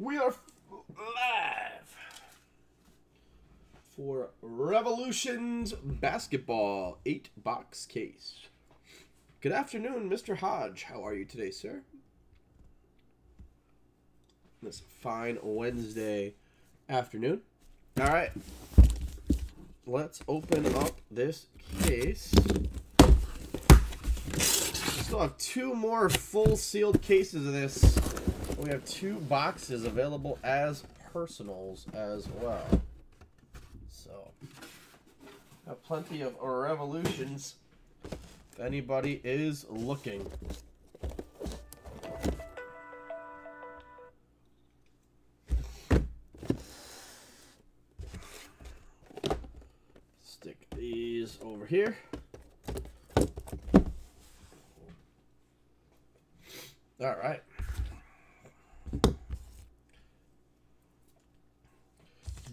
We are live for Revolutions Basketball 8 box case. Good afternoon, Mr. Hodge. How are you today, sir? This fine Wednesday afternoon. All right. Let's open up this case. We still have two more full sealed cases of this. We have two boxes available as personals as well. So, have plenty of revolutions if anybody is looking. Stick these over here. All right.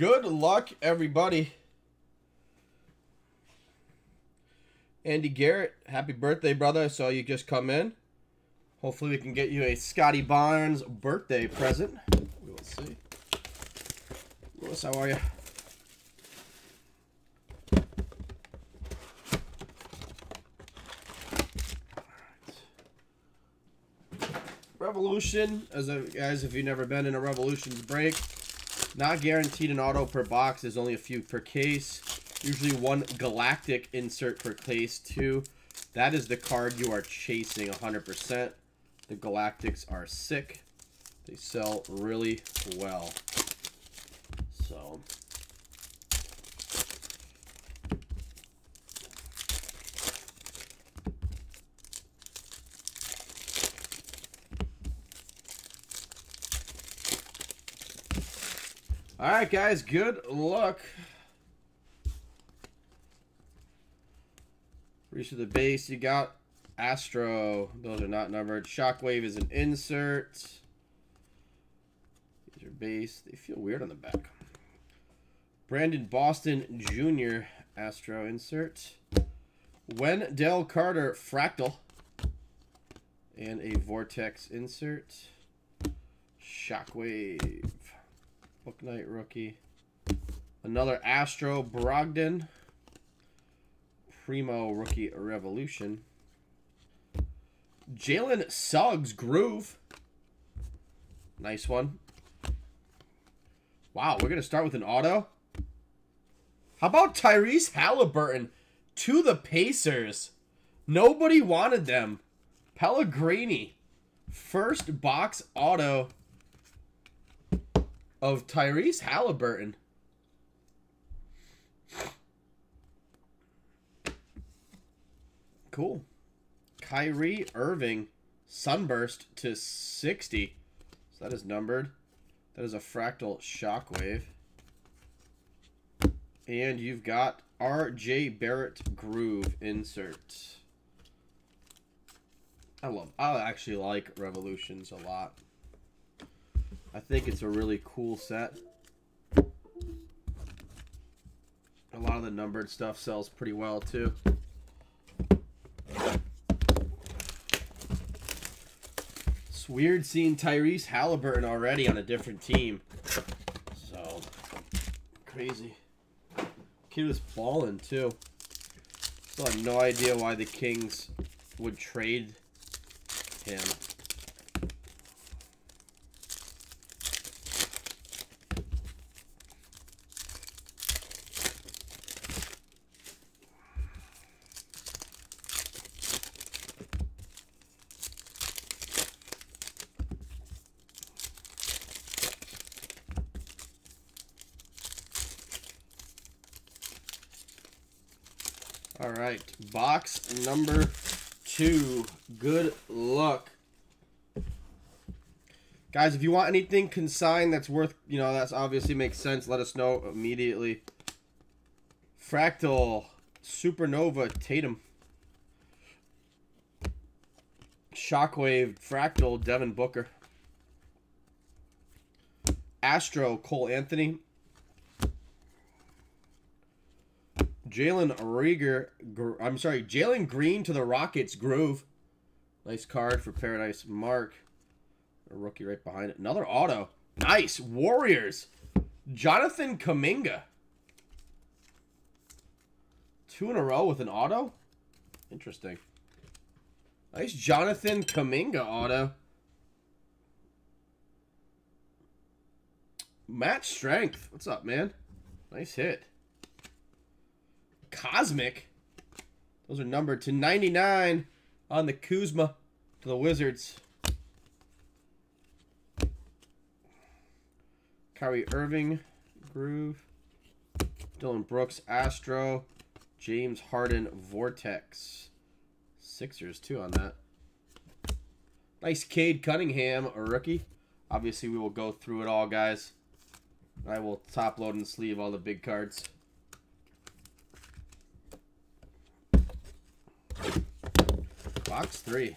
Good luck, everybody. Andy Garrett, happy birthday, brother. I saw you just come in. Hopefully, we can get you a Scottie Barnes birthday present. We will see. Lewis, how are you? Revolution, as a, guys, if you've never been in a Revolutions break, not guaranteed an auto per box. There's only a few per case. Usually one galactic insert per case, too. That is the card you are chasing 100%. The galactics are sick. They sell really well. So... All right, guys, good luck. Reach to the base. You got Astro. Those are not numbered. Shockwave is an insert. These are base. They feel weird on the back. Brandon Boston Jr. Astro insert. Wendell Carter Fractal. And a Vortex insert. Shockwave. Bouknight rookie. Another Astro Brogdon. Primo rookie Revolution. Jalen Suggs Groove. Nice one. Wow, we're going to start with an auto. How about Tyrese Halliburton to the Pacers? Nobody wanted them. Pellegrini. First box auto of Tyrese Halliburton. Cool. Kyrie Irving sunburst to 60. So that is numbered. That is a fractal shockwave. And you've got RJ Barrett Groove insert. I love I actually like Revolutions a lot. I think it's a really cool set. A lot of the numbered stuff sells pretty well too. It's weird seeing Tyrese Halliburton already on a different team. So crazy. Kid was balling too. Still have no idea why the Kings would trade him. All right, box number two. Good luck. Guys, if you want anything consigned that's worth, you know, that's obviously makes sense, let us know immediately. Fractal, Supernova, Tatum. Shockwave, Fractal, Devin Booker. Astro, Cole Anthony. Jalen Rieger, I'm sorry, Jalen Green to the Rockets, Groove. Nice card for Paradise Mark. A rookie right behind it. Another auto. Nice. Warriors. Jonathan Kuminga. Two in a row with an auto? Interesting. Nice Jonathan Kuminga auto. Match strength. What's up, man? Nice hit. Cosmic. Those are numbered to 99 on the Kuzma to the Wizards. Kyrie Irving, Groove. Dillon Brooks, Astro. James Harden, Vortex. Sixers, too, on that. Nice Cade Cunningham, a rookie. Obviously, we will go through it all, guys. I will top load and sleeve all the big cards. Box three.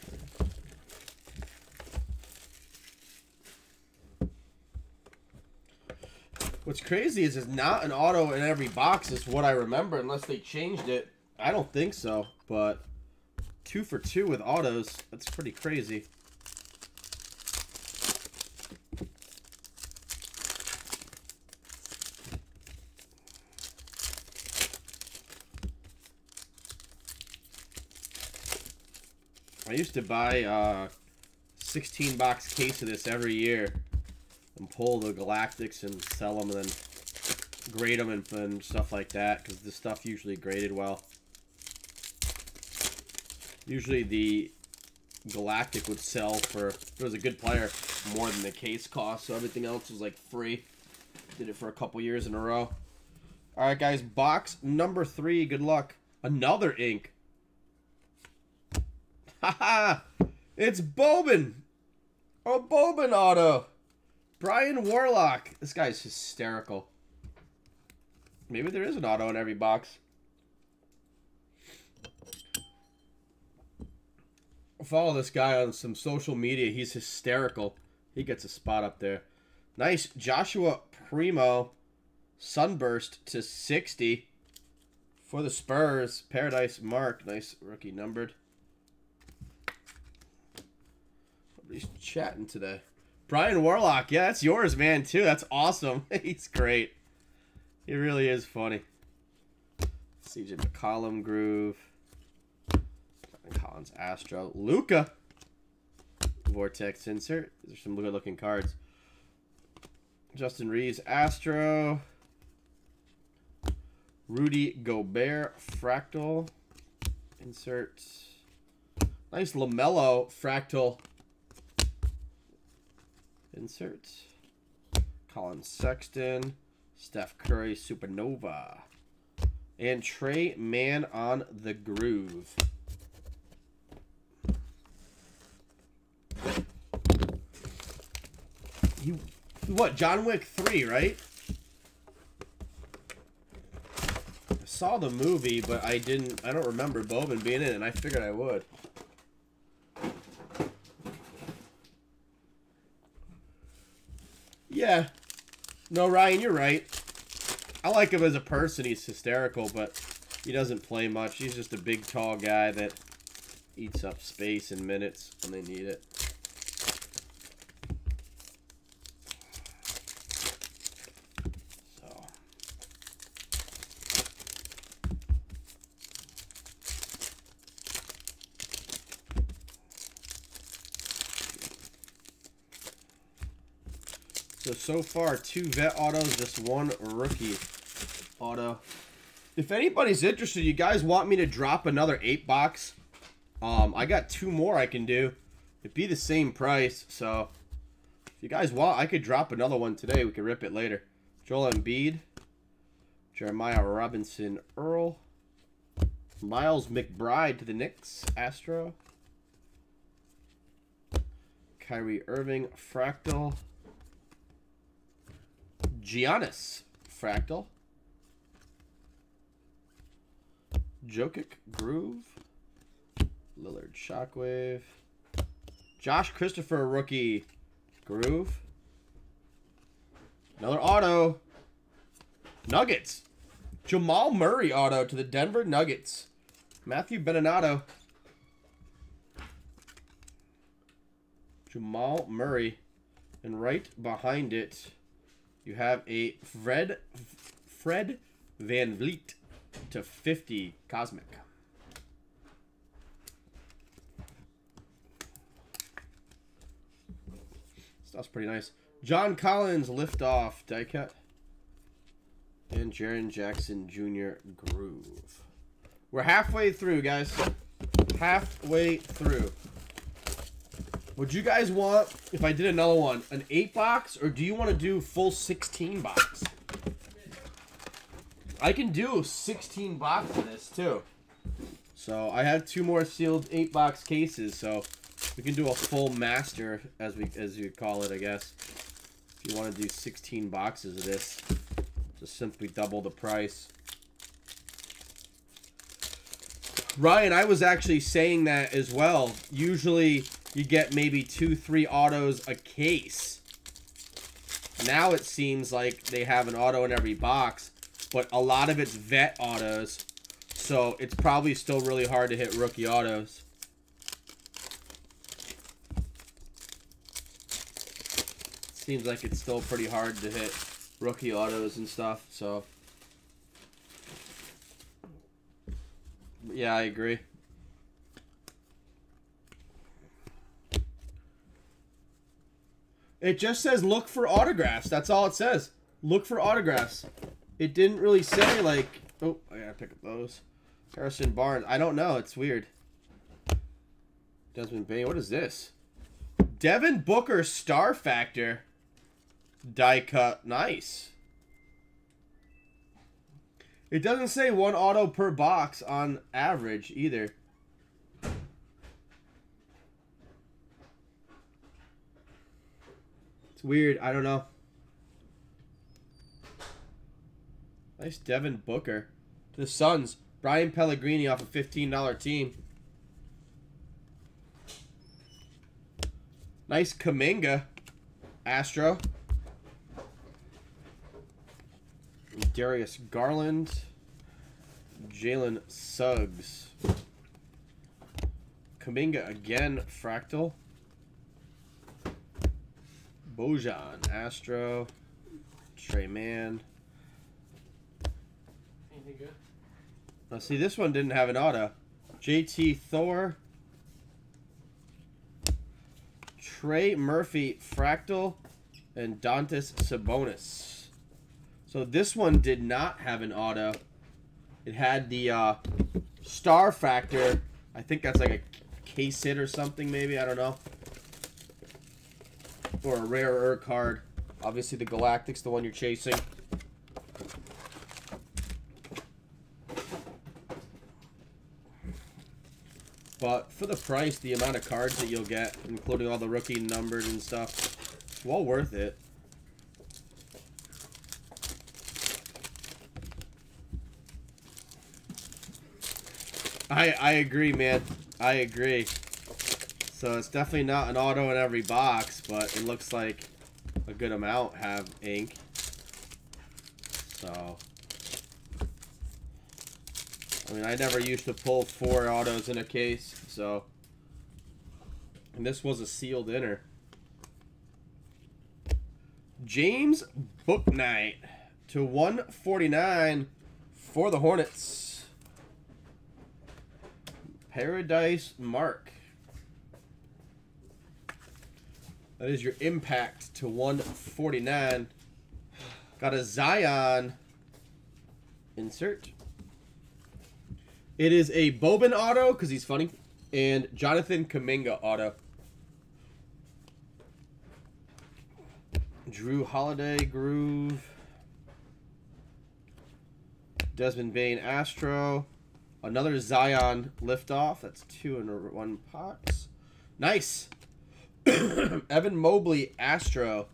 What's crazy is it's not an auto in every box is what I remember unless they changed it. I don't think so, but two for two with autos, that's pretty crazy. I used to buy a 16 box case of this every year and pull the Galactics and sell them and then grade them and, and stuff like that because the stuff usually graded well. Usually the Galactic would sell for, if it was a good player, more than the case cost, so everything else was like free. Did it for a couple years in a row. Alright guys, box number three, good luck. Another ink. Haha! it's Boban! A Boban auto! Brian Warlock. This guy's hysterical. Maybe there is an auto in every box. Follow this guy on some social media. He's hysterical. He gets a spot up there. Nice. Joshua Primo. Sunburst to 60. For the Spurs. Paradise Mark. Nice rookie numbered. Nobody's chatting today. Brian Warlock, yeah, that's yours, man, too. That's awesome. He's great. He really is funny. CJ McCollum Groove. Collins Astro. Luka. Vortex insert. These are some good looking cards. Justin Reeves Astro. Rudy Gobert Fractal. Insert. Nice LaMelo Fractal Insert. Collin Sexton. Steph Curry Supernova. And Tre Mann on the groove. You what, John Wick 3, right? I saw the movie, but I didn't I don't remember Boban being in it, and I figured I would. Yeah. No, Ryan, you're right. I like him as a person. He's hysterical, but he doesn't play much. He's just a big, tall guy that eats up space in minutes when they need it. So, far, two vet autos, just one rookie auto. If anybody's interested, you guys want me to drop another 8 box, um, I got two more I can do. It'd be the same price, so if you guys want, I could drop another one today. We could rip it later. Joel Embiid, Jeremiah Robinson Earl, Miles McBride to the Knicks, Astro, Kyrie Irving, Fractal, Giannis Fractal. Jokic Groove. Lillard Shockwave. Josh Christopher Rookie Groove. Another auto. Nuggets. Jamal Murray auto to the Denver Nuggets. Matthew Beninauto. Jamal Murray. And right behind it, you have a Fred Fred VanVleet to 50 Cosmic. That's pretty nice. John Collins liftoff die cut. And Jaren Jackson Jr. Groove. We're halfway through, guys. Halfway through. Would you guys want, if I did another one, an 8 box, or do you want to do full 16 box? I can do 16 box of this, too. So, I have two more sealed 8 box cases, so we can do a full master, as we as you call it, I guess. If you want to do 16 boxes of this, just simply double the price. Ryan, I was actually saying that as well. Usually you get maybe two, three autos a case. Now it seems like they have an auto in every box, but a lot of it's vet autos. So it's probably still really hard to hit rookie autos. Seems like it's still pretty hard to hit rookie autos and stuff, so. Yeah, I agree. It just says look for autographs. That's all it says. Look for autographs. It didn't really say like, oh, I gotta pick up those. Harrison Barnes. I don't know. It's weird. Desmond Bane. What is this? Devin Booker Star Factor. Die cut. Nice. It doesn't say one auto per box on average either. It's weird. I don't know. Nice Devin Booker. To the Suns. Brian Pellegrini off a $15 team. Nice Kuminga. Astro. Darius Garland. Jalen Suggs. Kuminga again, Fractal. Bojan, Astro. Tre Mann. Anything good? Now, see, this one didn't have an auto. JT Thor. Trey Murphy, Fractal. And Dantas Sabonis. So this one did not have an auto. It had the uh, star factor. I think that's like a case hit or something, maybe. I don't know. Or a rarer card. Obviously, the Galactic's the one you're chasing. But for the price, the amount of cards that you'll get, including all the rookie numbered and stuff, well worth it. I I agree, man. I agree. So it's definitely not an auto in every box, but it looks like a good amount have ink. So I mean, I never used to pull four autos in a case, so and this was a sealed inner. James Bouknight to 149 for the Hornets. Paradise Mark. That is your impact to 149. Got a Zion insert. It is a Boban auto because he's funny. And Jonathan Kuminga auto. Jrue Holiday Groove. Desmond Bane Astro. Another Zion liftoff. That's two in one pots. Nice. Evan Mobley Astro.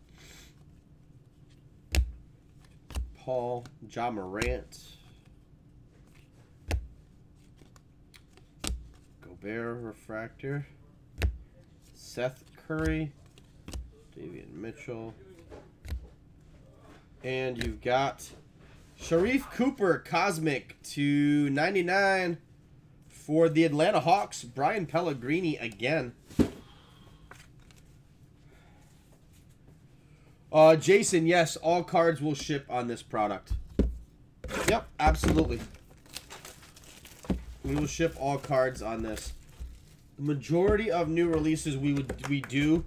Paul John Morant. Gobert Refractor. Seth Curry. Davion Mitchell. And you've got Sharife Cooper Cosmic to 99 for the Atlanta Hawks. Brian Pellegrini again. Uh, Jason, yes, all cards will ship on this product. Yep, absolutely. We will ship all cards on this. The majority of new releases we would we do,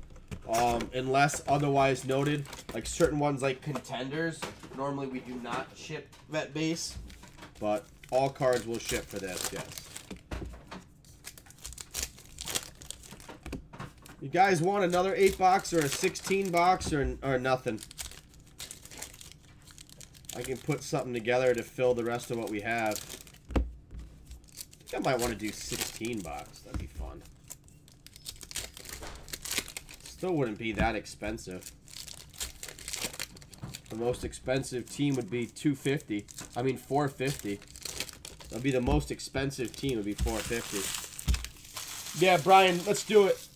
um, unless otherwise noted. Like certain ones like contenders, normally we do not ship vet base, but all cards will ship for this. Yes. You guys want another 8 box or a 16 box or, or nothing? I can put something together to fill the rest of what we have. I think I might want to do 16 box. That'd be fun. Still wouldn't be that expensive. The most expensive team would be 250. I mean 450. That'd be the most expensive team would be 450. Yeah, Brian, let's do it.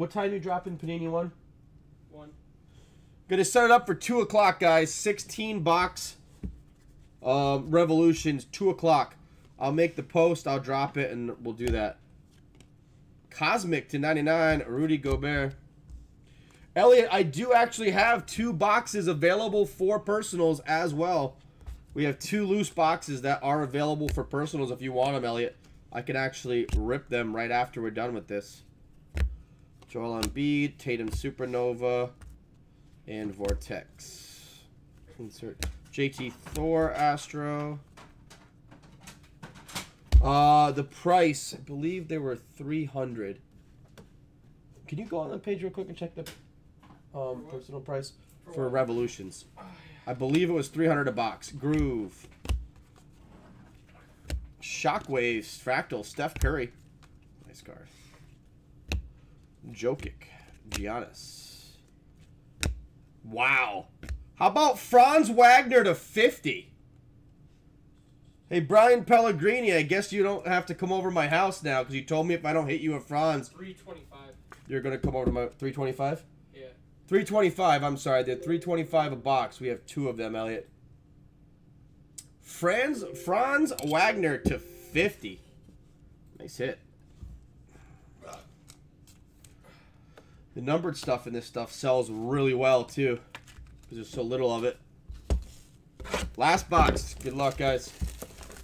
What time you dropping Panini one? One. Gonna set it up for two o'clock, guys. Sixteen box. Uh, Revolutions, two o'clock. I'll make the post. I'll drop it, and we'll do that. Cosmic to ninety nine. Rudy Gobert. Elliot, I do actually have two boxes available for personals as well. We have two loose boxes that are available for personals if you want them, Elliot. I can actually rip them right after we're done with this. Joel Embiid, Tatum Supernova, and Vortex. Insert JT Thor Astro. Uh, the price, I believe they were 300 Can you go on that page real quick and check the um, personal price For? Revolutions? I believe it was 300 a box. Groove. Shockwaves, Fractal, Steph Curry. Nice card. Jokic, Giannis. Wow. How about Franz Wagner to 50? Hey, Brian Pellegrini, I guess you don't have to come over my house now because you told me if I don't hit you with Franz, Three twenty-five. you're going to come over to my 325? Yeah. 325, I'm sorry. They're 325 a box. We have two of them, Elliot. Franz, Franz Wagner to 50. Nice hit. The numbered stuff in this stuff sells really well, too. Because there's so little of it. Last box. Good luck, guys.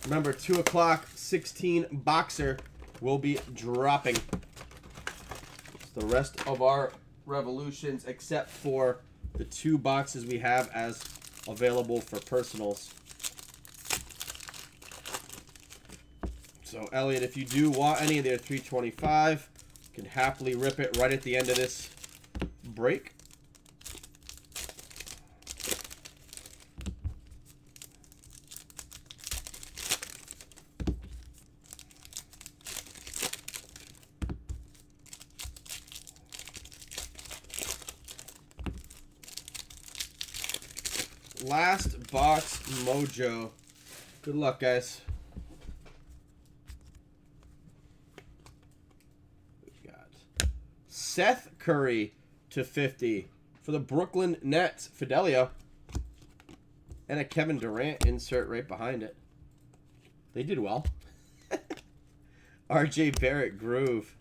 Remember, 2 o'clock, 16 boxer will be dropping. It's the rest of our revolutions, except for the two boxes we have as available for personals. So, Elliot, if you do want any of their 325, you can happily rip it right at the end of this break. Last box mojo. Good luck, guys. We've got Seth Curry to 50 for the Brooklyn Nets. Fidelio. And a Kevin Durant insert right behind it. They did well. RJ Barrett Groove.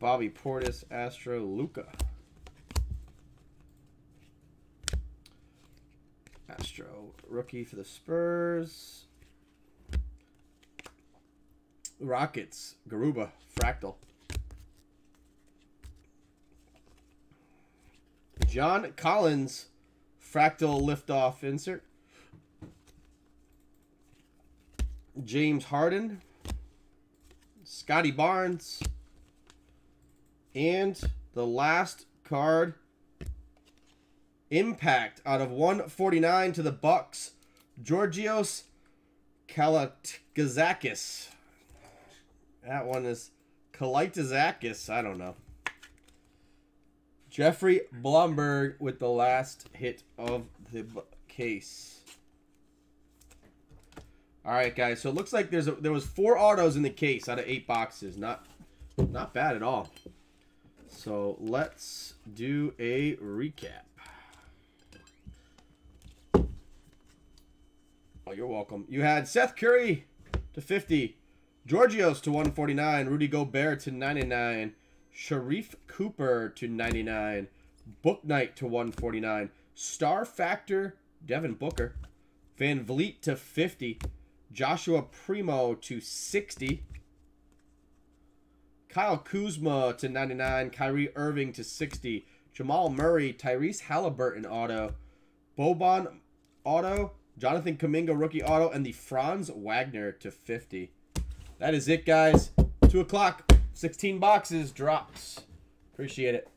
Bobby Portis Astro Luka. Astro rookie for the Spurs. Rockets Garuba Fractal. John Collins Fractal liftoff insert. James Harden. Scottie Barnes. And the last card Impact out of 149 to the Bucks. Georgios Kalaitzakis. That one is Kalaitzakis. I don't know. Jeffrey Blumberg with the last hit of the case. All right, guys. So it looks like there's a, there was four autos in the case out of eight boxes. Not not bad at all. So let's do a recap. Oh, you're welcome. You had Seth Curry to 50, Georgios to 149, Rudy Gobert to 99, Sharife Cooper to 99, Bouknight to 149. Star Factor, Devin Booker. VanVleet to 50. Joshua Primo to 60. Kyle Kuzma to 99. Kyrie Irving to 60. Jamal Murray, Tyrese Halliburton auto. Boban auto. Jonathan Kuminga rookie auto. And the Franz Wagner to 50. That is it, guys. 2 o'clock. 16 boxes drops. Appreciate it.